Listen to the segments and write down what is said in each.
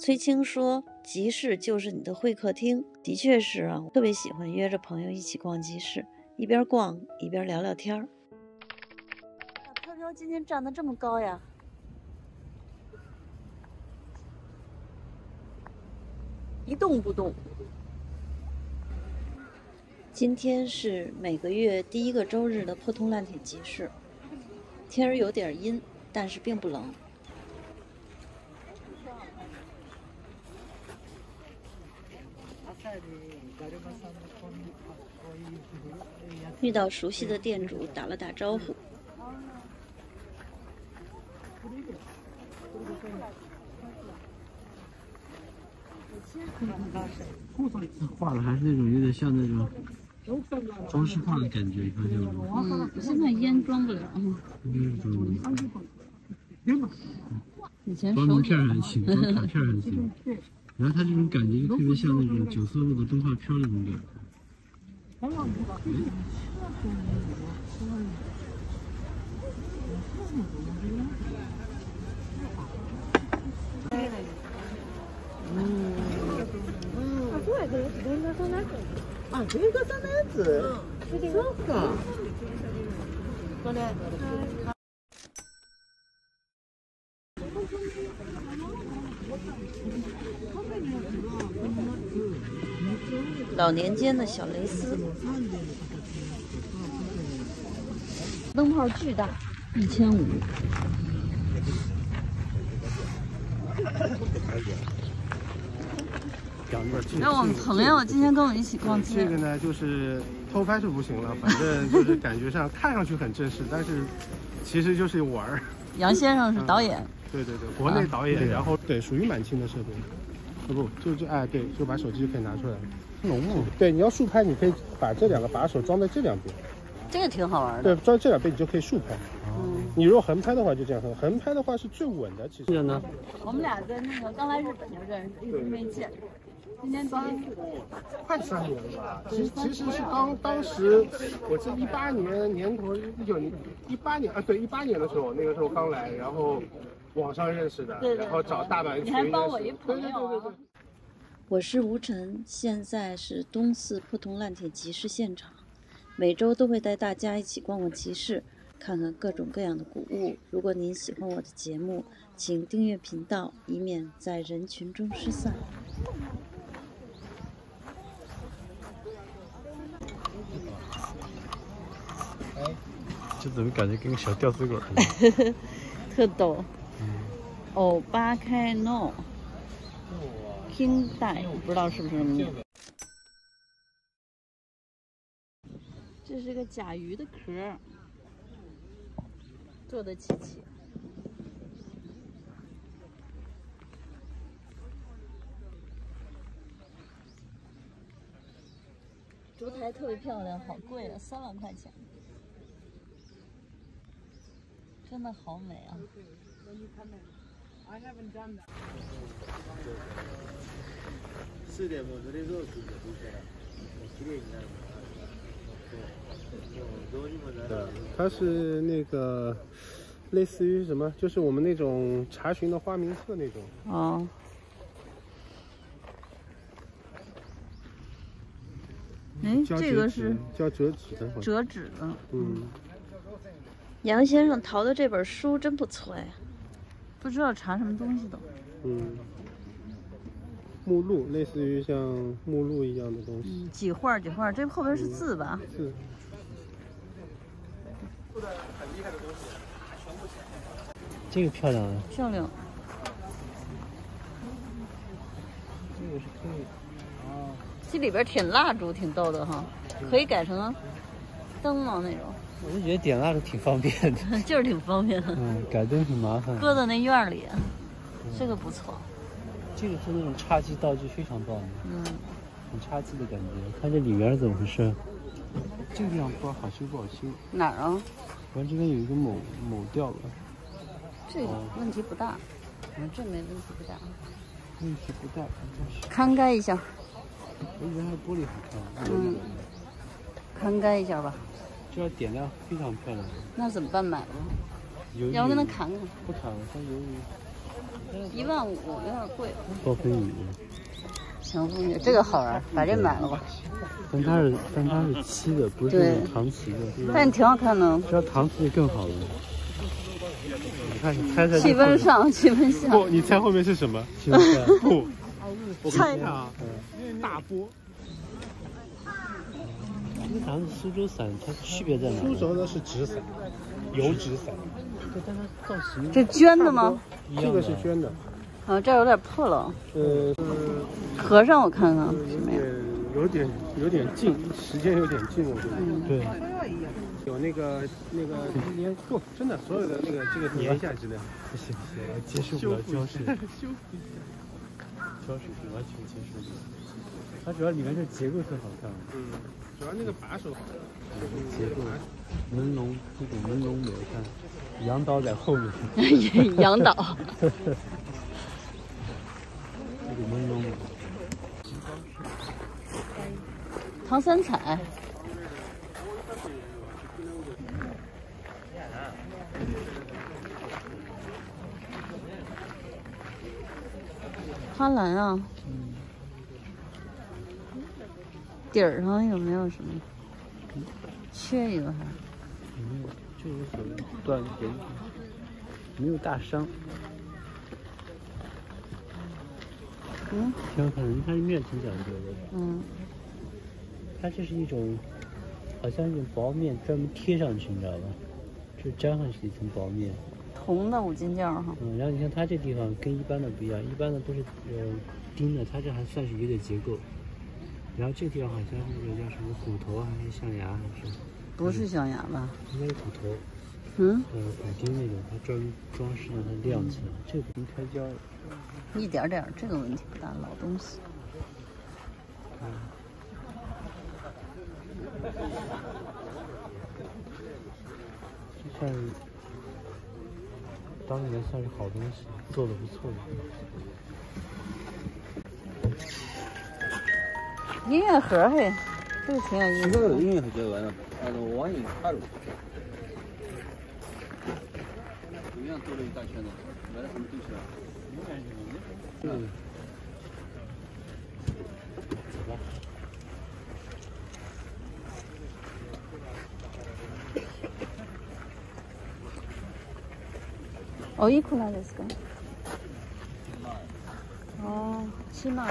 崔青说：“集市就是你的会客厅。”的确是啊，我特别喜欢约着朋友一起逛集市，一边逛一边聊聊天儿。飘飘今天站得这么高呀？一动不动。今天是每个月第一个周日的破铜烂铁集市，天儿有点阴，但是并不冷。遇到熟悉的店主，打了打招呼。画的还是那种有点像那种装饰画的感觉，你看见吗？嗯，现在烟装不了。那种以前装手名片还行，装卡片还行。然后它这种感觉就特别像那种九色鹿的动画片儿那种感觉。あ、それ型のやつ。そうか。これ。 老年间的小蕾丝，灯泡巨大，一千五。那我们朋友今天跟我们一起逛街，这个呢，就是偷拍是不行了，反正就是感觉上看上去很正式，但是其实就是玩儿。杨先生是导演，对对对，国内导演，然后对属于满清的设备。哦不，就就哎对，就把手机就可以拿出来了。龙木，对，你要竖拍，你可以把这两个把手装在这两边，这个挺好玩的。对，装这两边你就可以竖拍。嗯，你如果横拍的话就这样，横拍的话是最稳的，其实。这个呢？我们俩在那个刚来日本就认识，一直没见。今年三快三年了吧？其实其实是当当时我是一八年年头一九年一八年啊，对一八年的时候，那个时候刚来，然后网上认识的，对对然后找大阪群你还帮我一朋友啊对对对对对。我是吴晨，现在是东四破铜烂铁集市现场，每周都会带大家一起逛逛集市，看看各种各样的古物。如果您喜欢我的节目，请订阅频道，以免在人群中失散。这怎么感觉跟个小吊丝管似的？特逗。欧巴开诺，听带，不知道是不是这么念。这是个甲鱼的壳儿，做的器器。烛台特别漂亮，好贵啊，三万块钱。真的好美啊！吃点么子的肉吃的不错，綺麗になるから。もうどうにもならない。它是那个类似于什么，就是我们那种查询的花名册那种。哦，哎，叫这个折纸是叫折纸的，好像折纸的。嗯，杨先生淘的这本书真不错呀， 不知道查什么东西的。嗯，目录类似于像目录一样的东西，嗯，几画儿几画儿，这后边是字吧？是。这个漂亮啊！漂亮。这个是可以。这里边挺蜡烛，挺逗的哈，可以改成灯笼那种，我就觉得点蜡烛挺方便的。就是挺方便的，嗯，改灯挺麻烦。搁在那院儿里，这个不错。这个是那种插机道具，非常棒的，嗯，很插机的感觉。看这里面是怎么回事？这个地方不知道好修不好修。哪儿啊？完这边有一个某某掉了，这个问题不大，嗯，这没问题不大。问题不大，看盖一下，我以为它的玻璃好看。嗯，看盖一下吧。这要点亮非常漂亮。那怎么办？买了？由于要不跟他砍砍？不砍了，它由于一万五有点贵。暴风雨，行风女这个好玩，把这买了吧。但它是但它是漆的，不是那种搪瓷的。但挺好看的，这要搪瓷就更好了。你看，你猜猜气温上，气温下。不，你猜后面是什么？气温下 不，我猜一下啊，大波。那咱们苏州伞它区别在哪？苏州的是纸伞，油纸伞，对，但它造型这绢的吗？这个是绢的，啊，这儿有点破了，呃，合上我看看什么呀？有点有点近，时间有点近，我觉得。对，有那个那个粘不，真的所有的那个这个粘一下之类的。不行不行，我接受不了胶水，胶水是完全接受不了。它主要里面这结构是好看，嗯，主要那个把手好。结构朦胧，这种朦胧美，看羊刀在后面，杨导，这个朦胧美。唐三彩。花篮啊，底儿上有没有什么？缺一个还？没有，就无所谓，断点没有大伤。嗯挺好看的，它面挺讲究的，嗯，它这是一种，好像一种薄面专门贴上去，你知道吧？就粘上去一层薄面。铜的五金件哈。嗯，然后你看它这地方跟一般的不一样，一般的都是呃钉的，它这还算是有点结构。然后这个地方好像是那个叫什么骨头还是象牙还是不是象牙吧？应该是骨头，嗯，呃骨钉那种，它专门装饰让它亮起来。这个不能开胶的。一点点，这个问题不大，老东西。这算是当年算是好东西，做的不错的。音乐盒嘿，这个挺有意思的。音乐就完了，按照网瘾看了。同样兜了一大圈的，买了什么东西啊？嗯。走吧。おいくらですか？哦，七万。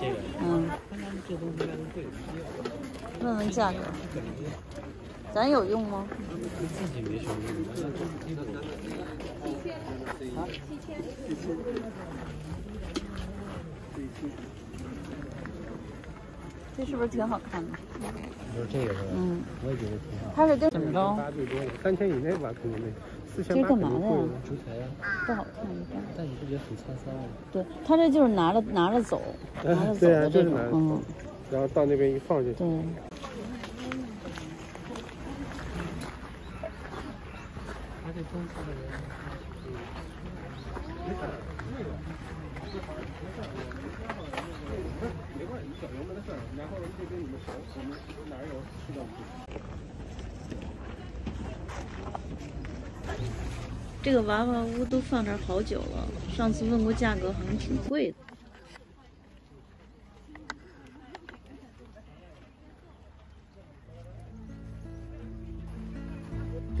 这个，嗯，这东西应该都贵，问问价格，咱有用吗？自己没什么用。这是不是挺好看的？你说这个是吧？嗯，我也觉得挺好。它是跟怎么着？三千以内吧，肯定没。四千这八干嘛的呀肯定贵了。烛台啊，不好看，一点。但你不觉得很沧桑吗？对，它这就是拿着拿着走，哎拿着走的 这种就是拿，着嗯，然后到那边一放就行。对。他这东西的人，没关系，小油门的事儿。然后这边你们熟，我们哪儿有吃的？这个娃娃屋都放这儿好久了，上次问过价格，好像挺贵的。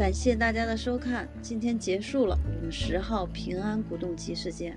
感谢大家的收看，今天结束了，我们十号平安古董集市见。